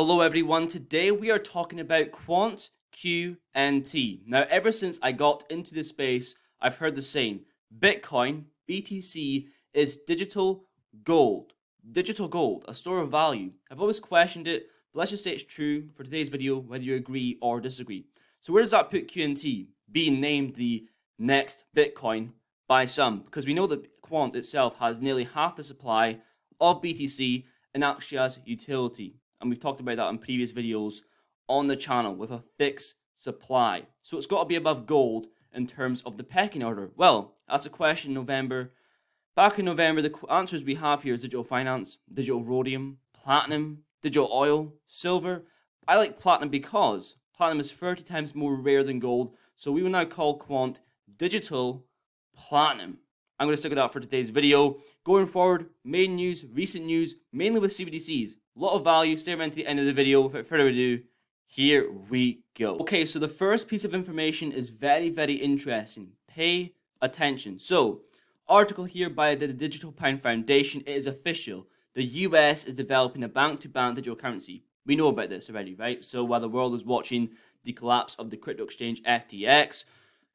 Hello everyone, today we are talking about Quant QNT. Now ever since I got into this space, I've heard the saying, Bitcoin, BTC, is digital gold. Digital gold, a store of value. I've always questioned it, but let's just say it's true for today's video, whether you agree or disagree. So where does that put QNT, being named the next Bitcoin by some? Because we know that Quant itself has nearly half the supply of BTC and actually has utility and we've talked about that in previous videos on the channel with a fixed supply. So it's got to be above gold in terms of the pecking order. Well, that's a question in November. Back in November, the answers we have here is digital finance, digital rhodium, platinum, digital oil, silver. I like platinum because platinum is 30 times more rare than gold, so we will now call Quant digital platinum. I'm going to stick with that for today's video. Going forward, main news, recent news, mainly with CBDCs. Lot of value. Stay around to the end of the video. Without further ado, here we go. Okay, so the first piece of information is very, very interesting. Pay attention. So, article here by the Digital Pound Foundation. It is official. The US is developing a bank-to-bank digital currency. We know about this already, right? So while the world is watching the collapse of the crypto exchange FTX,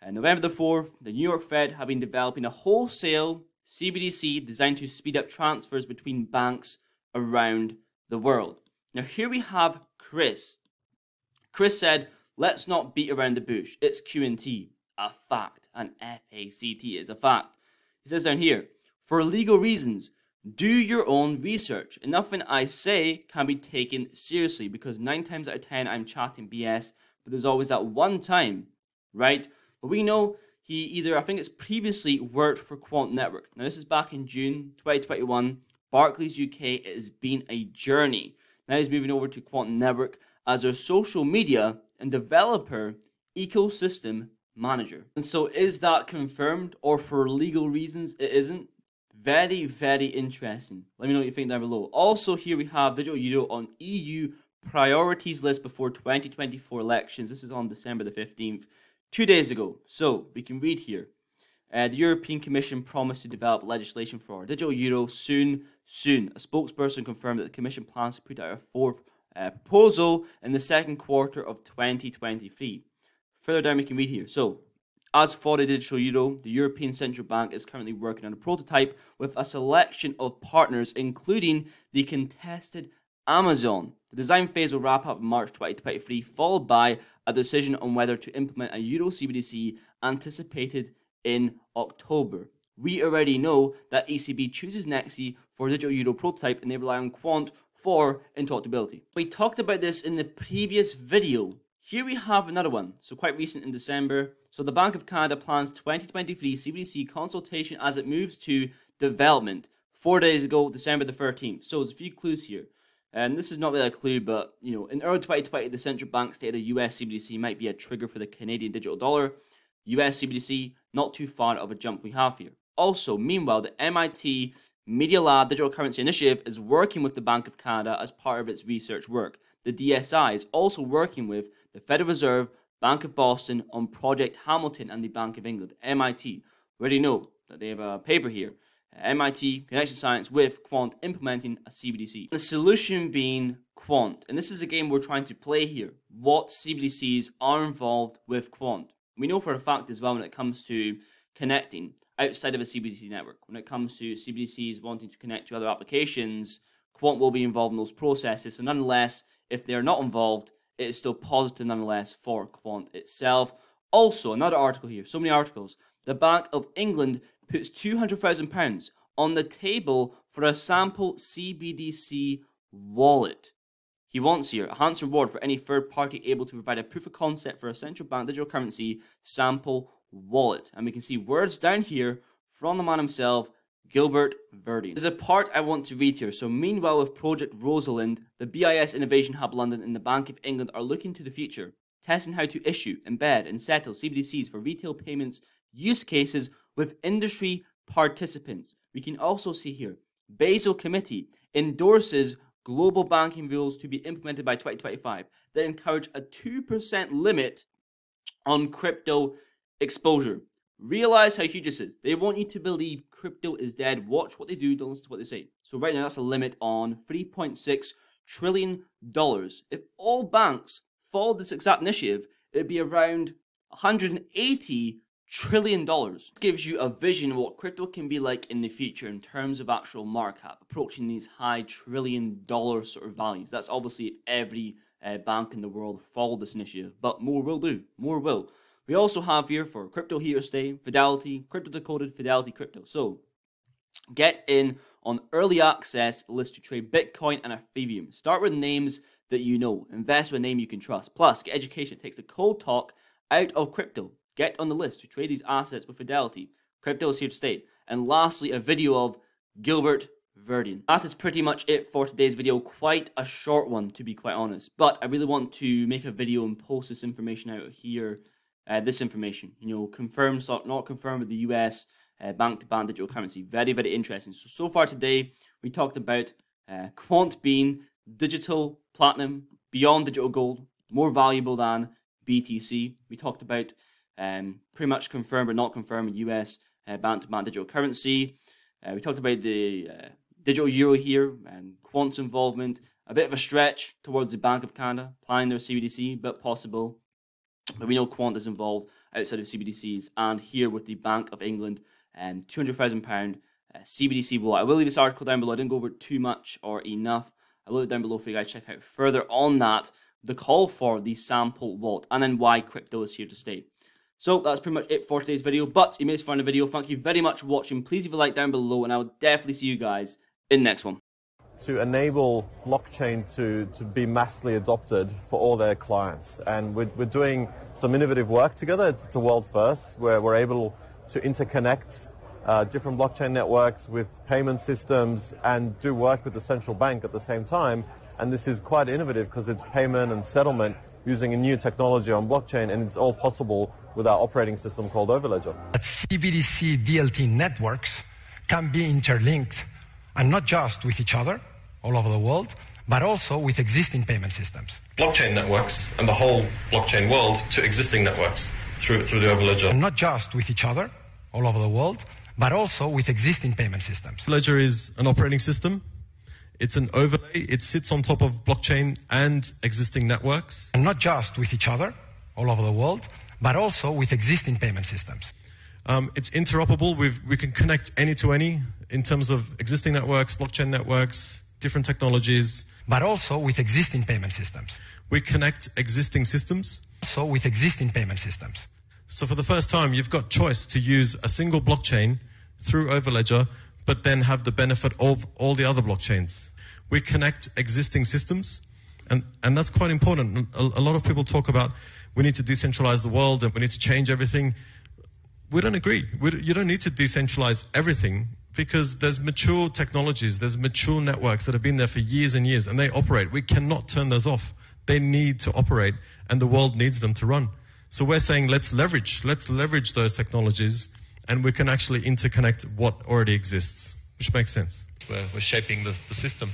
on uh, November the 4th, the New York Fed have been developing a wholesale CBDC designed to speed up transfers between banks around the world. Now, here we have Chris. Chris said, let's not beat around the bush. It's QNT, a fact. And FACT is a fact. He says down here, for legal reasons, do your own research. And nothing I say can be taken seriously because nine times out of ten I'm chatting BS, but there's always that one time, right? But we know he either, I think it's previously worked for Quant Network. Now, this is back in June 2021. Barclays UK it has been a journey. Now he's moving over to Quantum Network as their social media and developer ecosystem manager. And so is that confirmed or for legal reasons it isn't? Very, very interesting. Let me know what you think down below. Also here we have Digital Euro on EU priorities list before 2024 elections. This is on December the 15th, two days ago. So we can read here. Uh, the European Commission promised to develop legislation for our digital euro soon. Soon, a spokesperson confirmed that the Commission plans to put out a fourth uh, proposal in the second quarter of 2023. Further down, we can read here. So, as for the digital euro, the European Central Bank is currently working on a prototype with a selection of partners, including the contested Amazon. The design phase will wrap up in March 2023, followed by a decision on whether to implement a Euro CBDC anticipated in October. We already know that ECB chooses Nexi for digital euro prototype and they rely on Quant for interoperability. We talked about this in the previous video. Here we have another one, so quite recent in December. So the Bank of Canada plans 2023 CBDC consultation as it moves to development. Four days ago, December the 13th. So there's a few clues here. And this is not really a clue, but you know, in early 2020, the central bank stated a US CBDC might be a trigger for the Canadian digital dollar. US CBDC, not too far of a jump we have here. Also, meanwhile, the MIT Media Lab Digital Currency Initiative is working with the Bank of Canada as part of its research work. The DSI is also working with the Federal Reserve, Bank of Boston on Project Hamilton and the Bank of England. MIT. Already know that they have a paper here. MIT Connection Science with Quant implementing a CBDC. The solution being Quant. And this is a game we're trying to play here. What CBDCs are involved with Quant? We know for a fact as well when it comes to connecting outside of a CBDC network. When it comes to CBDCs wanting to connect to other applications, Quant will be involved in those processes. So nonetheless, if they're not involved, it is still positive nonetheless for Quant itself. Also, another article here, so many articles. The Bank of England puts £200,000 on the table for a sample CBDC wallet. He wants here a handsome reward for any third party able to provide a proof of concept for a central bank digital currency sample wallet. And we can see words down here from the man himself, Gilbert Verdian. There's a part I want to read here. So meanwhile with Project Rosalind, the BIS Innovation Hub London and the Bank of England are looking to the future, testing how to issue, embed and settle CBDCs for retail payments use cases with industry participants. We can also see here, Basel Committee endorses global banking rules to be implemented by 2025 that encourage a 2% limit on crypto exposure. Realize how huge this is. They want you to believe crypto is dead. Watch what they do, don't listen to what they say. So right now that's a limit on 3.6 trillion dollars. If all banks followed this exact initiative, it'd be around 180 trillion dollars. This gives you a vision of what crypto can be like in the future in terms of actual market cap, approaching these high trillion dollar sort of values. That's obviously if every uh, bank in the world followed this initiative, but more will do. More will. We also have here for crypto here stay, Fidelity, crypto decoded, Fidelity crypto. So get in on early access list to trade Bitcoin and Ethereum. Start with names that you know. Invest with a name you can trust. Plus, get education. It takes the cold talk out of crypto. Get on the list to trade these assets with Fidelity. Crypto is here to stay. And lastly, a video of Gilbert Verdian. That is pretty much it for today's video. Quite a short one, to be quite honest. But I really want to make a video and post this information out here. Uh, this information, you know, confirmed, not confirmed with the US uh, bank to bank digital currency. Very, very interesting. So, so far today, we talked about uh, Quant being digital platinum, beyond digital gold, more valuable than BTC. We talked about um, pretty much confirmed but not confirmed US uh, bank to bank digital currency. We talked about the digital euro here and Quant's involvement. A bit of a stretch towards the Bank of Canada applying their CBDC, but possible. But we know Quant is involved outside of CBDCs and here with the Bank of England, um, £200,000 uh, CBDC wallet. I will leave this article down below. I didn't go over too much or enough. I will leave it down below for you guys to check out further on that, the call for the sample wallet, and then why crypto is here to stay. So that's pretty much it for today's video. But you may have found the video. Thank you very much for watching. Please leave a like down below, and I will definitely see you guys in the next one. To enable blockchain to, to be massively adopted for all their clients. And we're, we're doing some innovative work together. It's, it's a world first where we're able to interconnect uh, different blockchain networks with payment systems and do work with the central bank at the same time. And this is quite innovative because it's payment and settlement using a new technology on blockchain, and it's all possible with our operating system called Overledger. CBDC DLT networks can be interlinked, and not just with each other all over the world, but also with existing payment systems. Blockchain networks and the whole blockchain world to existing networks through, through the Overledger. And not just with each other all over the world, but also with existing payment systems. Ledger is an operating system it's an overlay. It sits on top of blockchain and existing networks. And not just with each other all over the world, but also with existing payment systems. Um, it's interoperable. We've, we can connect any to any in terms of existing networks, blockchain networks, different technologies. But also with existing payment systems. We connect existing systems. So with existing payment systems. So for the first time, you've got choice to use a single blockchain through Overledger, but then have the benefit of all the other blockchains we connect existing systems. And, and that's quite important. A, a lot of people talk about we need to decentralize the world and we need to change everything. We don't agree. We, you don't need to decentralize everything because there's mature technologies, there's mature networks that have been there for years and years and they operate. We cannot turn those off. They need to operate and the world needs them to run. So we're saying let's leverage, let's leverage those technologies and we can actually interconnect what already exists, which makes sense. We're, we're shaping the, the system.